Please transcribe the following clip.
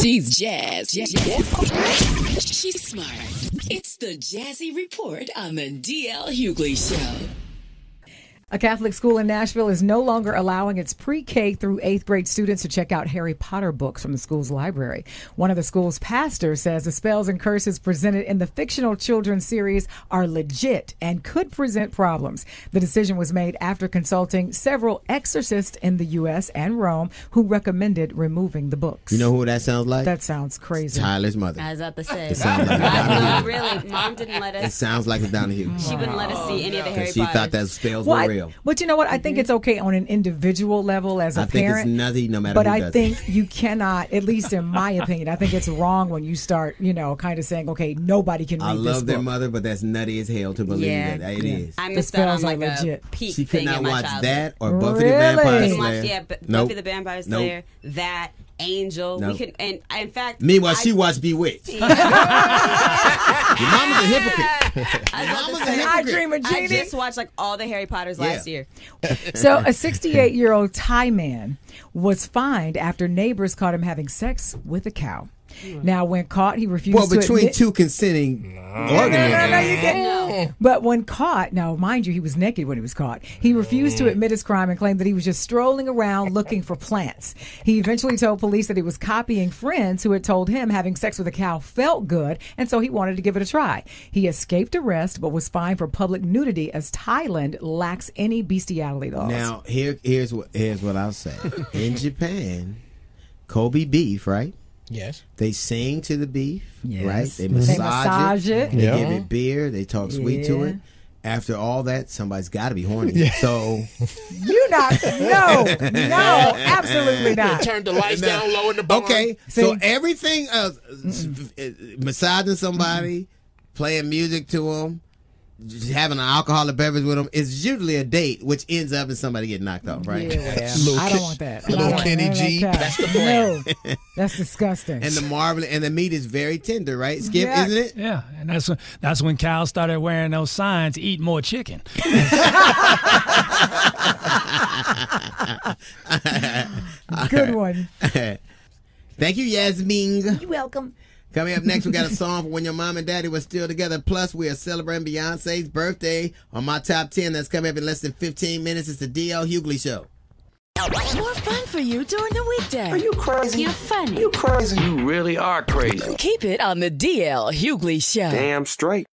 She's jazz. Jazz. She's smart. It's the Jazzy Report on the DL Hughley Show. A Catholic school in Nashville is no longer allowing its pre K through eighth grade students to check out Harry Potter books from the school's library. One of the school's pastors says the spells and curses presented in the fictional children's series are legit and could present problems. The decision was made after consulting several exorcists in the U.S. and Rome who recommended removing the books. You know who that sounds like? that sounds crazy. Tyler's mother. I was about to say. It sounds like I really. Mom didn't let us. It sounds like it's down here. She wouldn't let us see any of the Harry Because she Potters. thought that spells Well, were I- real. But you know what? I think mm-hmm. it's okay on an individual level as a I think it's parent. nutty no matter But who I does it. think you cannot, at least in my opinion, I think it's wrong when you start, you know, kind of saying, okay, nobody can read I this love their book. mother, but that's nutty as hell to believe Yeah. that it is. I The missed out on spells are like a legit. peak She could thing not in my watch childhood. that or Buffy the Vampire Couldn't Couldn't Slayer. watch, yeah, but Nope. Buffy the Vampire Nope. Slayer, that Angel. Nope. We could, and in fact, Meanwhile, I- she watched Bewitched. Your mama's a hypocrite. I was about a say, I dream of I just watched like all the Harry Potters last year. So, a 68 year old Thai man was fined after neighbors caught him having sex with a cow. Hmm. Now, when caught, he refused Well, to between admit- two consenting No, no, organisms. no, you get But when caught, now mind you, he was naked when he was caught. He refused to hmm. admit his crime and claimed that he was just strolling around looking for plants. He eventually told police that he was copying friends who had told him having sex with a cow felt good, and so he wanted to give it a try. He escaped arrest, but was fined for public nudity as Thailand lacks any bestiality laws. Now, here, here's what here's what I'll say. In Japan, Kobe beef, right? Yes. They sing to the beef, Yes. right? They They massage, massage it. They Yeah. give it beer. They talk sweet to it. After all that, somebody's got to be horny. So you not, no, no, absolutely not. Turn the lights down low in the barn. okay, so See? everything else, uh, massaging somebody, playing music to them, just having an alcoholic beverage with them is usually a date, which ends up in somebody getting knocked off, right? Yeah, well, I don't want that. little want Kenny none of that G. crap. That's the plan. No, that's disgusting. And the marble and the meat is very tender, right? Skip, Yeah. isn't it? Yeah, and that's when that's when Cal started wearing those signs, "Eat more chicken." Good one. Thank you, Yasmin. You're welcome. Coming up next, we got a song for when your mom and daddy were still together. Plus, we are celebrating Beyonce's birthday on my top 10. That's coming up in less than 15 minutes. It's the DL Hughley Show. More fun for you during the weekday. Are you crazy? You're funny. You crazy? You really are crazy. Keep it on the DL Hughley Show. Damn straight.